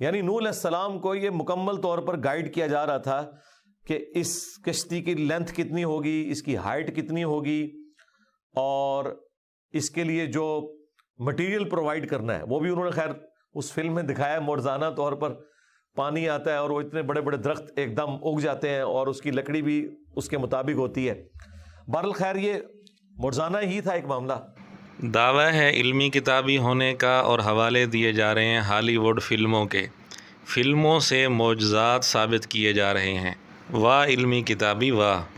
यानी नूह सलाम को ये मुकम्मल तौर पर गाइड किया जा रहा था कि इस कश्ती की लेंथ कितनी होगी, इसकी हाइट कितनी होगी और इसके लिए जो मटेरियल प्रोवाइड करना है, वो भी उन्होंने खैर उस फ़िल्म में दिखाया मोरजाना तौर पर पानी आता है और वो इतने बड़े बड़े दरख्त एकदम उग जाते हैं और उसकी लकड़ी भी उसके मुताबिक होती है। बहरल खैर ये मुरजाना ही था एक मामला। दावा है, इल्मी किताबी होने का और हवाले दिए जा रहे हैं हॉलीवुड फ़िल्मों के। फ़िल्मों से मोजात साबित किए जा रहे हैं। वाह, इल्मी किताबी वाह।